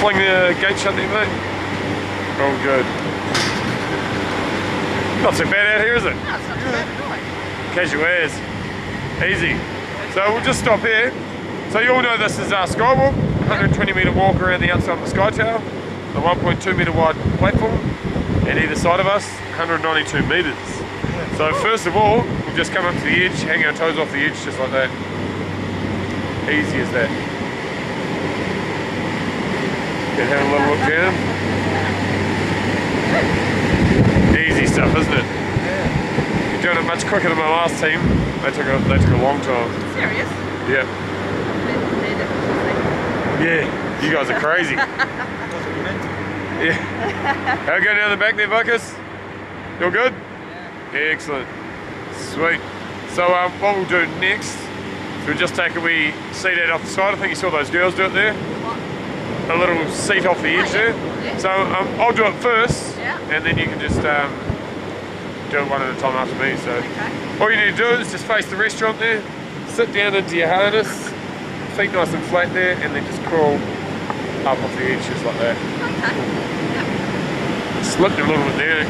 gate shut there, mate? All good. Not too bad out here, is it? No, it's not too bad at all. Casual airs. Easy. So we'll just stop here. So you all know this is our Skywalk, 120 metre walk around the outside of the Sky Tower, the 1.2 metre wide platform, and either side of us, 192 metres. So first of all, we'll just come up to the edge, hang our toes off the edge just like that. Easy as that. And have a little look down. Easy stuff, isn't it? You're doing it much quicker than my last team. They took a, they took a long time. Serious? Yeah. They- they did. Yeah, you guys are crazy. yeah. How go down the back there, Buckus? You're good? Yeah. Excellent. Sweet. So um, what we'll do next is we'll just take a wee seat out off the side. I think you saw those girls do it there. A little seat off the edge there. So um, I'll do it first, and then you can just um, do it one at a time after me. So Okay. all you need to do is just face the restaurant there, sit down into your harness, feet nice and flat there, and then just crawl up off the edge just like that. Slipped a little bit there.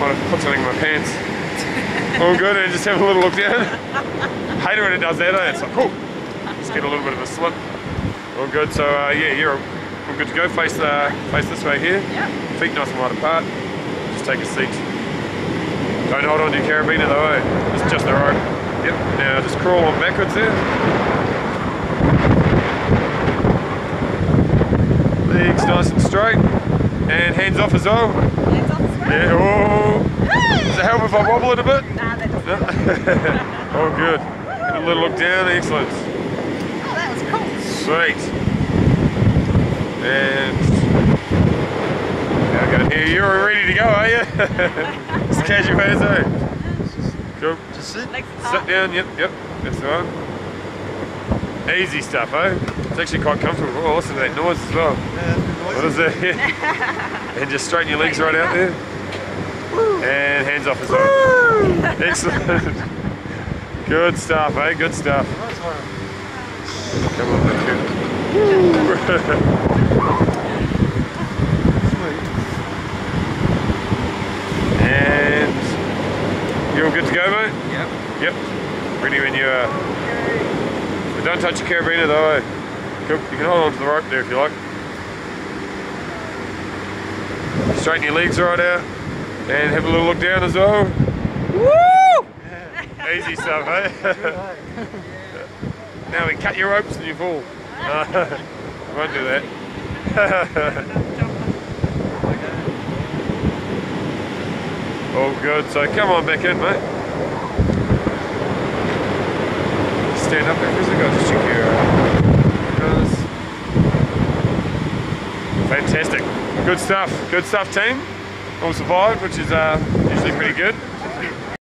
Might have put something in my pants. All good, and just have a little look down. Hate it when it does that, eh? It's like, oh, just get a little bit of a slip. All good, so uh, yeah, you're all good to go. Face uh, face this way here. Yep. Feet nice and wide apart. Just take a seat. Don't hold on to your carabiner though, eh? It's just the rope. Yep. Now just crawl on backwards there. Legs nice and straight. And hands off as well. Hands off the screen. Yeah, oh. Does it help if I wobble it a bit? Nah, that doesn't. oh, good. Get a little look down, excellent. That was cool. Sweet. And now go here. You're ready to go, are you? Just casual as, eh? Cool. Just sit. Next Sit down, yep, yep, that's the one. Easy stuff, eh? It's actually quite comfortable. Oh, listen to that noise as well. Yeah, What is it? and just straighten your legs right out there. And hands off as well. Excellent. Good stuff, eh? Good stuff. Come on, let's go. and you're all good to go, mate? Yep. Yep. Ready when you are. But don't touch your carabiner though. eh? Cool. You can hold on to the rope there if you like. Straighten your legs right out. And have a little look down as well. Woo! Easy stuff, eh? now we cut your ropes and you fall. No, won't do that. All good. So come on back in, mate. Stand up a second. I'll just check your. Uh, Fantastic. Good stuff. Good stuff, team. All survived, which is uh, usually pretty good.